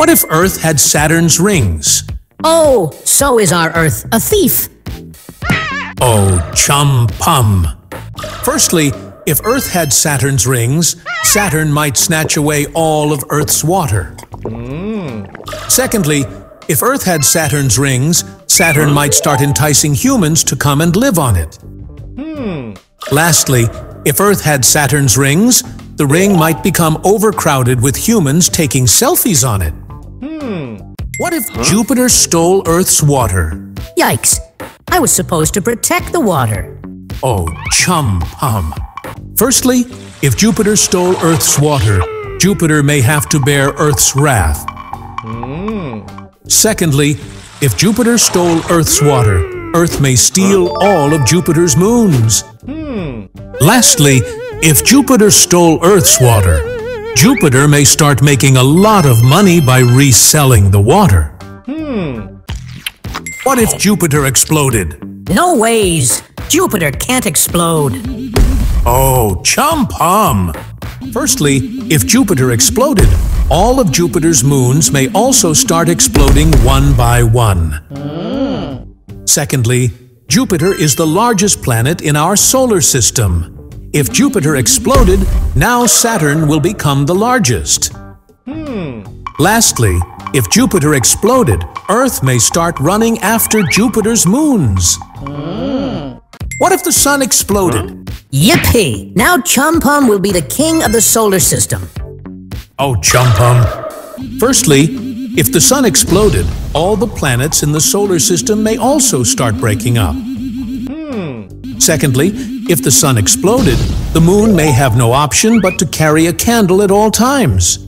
What if Earth had Saturn's rings? Oh, so is our Earth a thief. Oh, chum pum. Firstly, if Earth had Saturn's rings, Saturn might snatch away all of Earth's water. Secondly, if Earth had Saturn's rings, Saturn might start enticing humans to come and live on it. Hmm. Lastly, if Earth had Saturn's rings, the ring might become overcrowded with humans taking selfies on it. What if Jupiter stole Earth's water? Yikes. I was supposed to protect the water. Oh, chum pum. Firstly, if Jupiter stole Earth's water, Jupiter may have to bear Earth's wrath. Hmm. Secondly, if Jupiter stole Earth's water, Earth may steal all of Jupiter's moons. Hmm. Lastly, if Jupiter stole Earth's water, Jupiter may start making a lot of money by reselling the water. Hmm. What if Jupiter exploded? No ways. Jupiter can't explode. Oh, chum pum! Firstly, if Jupiter exploded, all of Jupiter's moons may also start exploding one by one. Secondly, Jupiter is the largest planet in our solar system. If Jupiter exploded, now Saturn will become the largest. Hmm. Lastly, if Jupiter exploded, Earth may start running after Jupiter's moons. What if the Sun exploded? Yippee! Now Chum Pum will be the king of the solar system. Oh, chumpum. Firstly, if the sun exploded, all the planets in the solar system may also start breaking up. Secondly, if the sun exploded, the moon may have no option but to carry a candle at all times.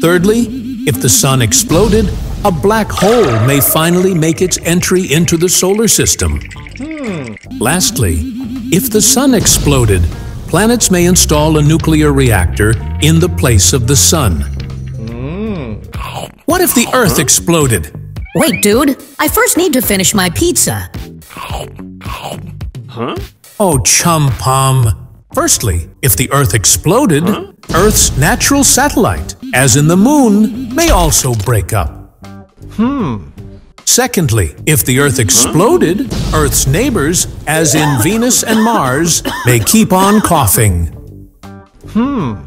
Thirdly, if the sun exploded, a black hole may finally make its entry into the solar system. Lastly, if the sun exploded, planets may install a nuclear reactor in the place of the sun. What if the Earth exploded? Wait, dude. I first need to finish my pizza. Oh, chum pum. Firstly, if the Earth exploded, Earth's natural satellite, as in the moon, may also break up. Hmm. Secondly, if the Earth exploded, Earth's neighbors, as in Venus and Mars, may keep on coughing. Hmm.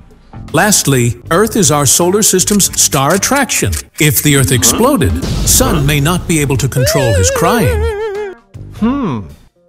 Lastly, Earth is our solar system's star attraction. If the Earth exploded, Sun may not be able to control his crying.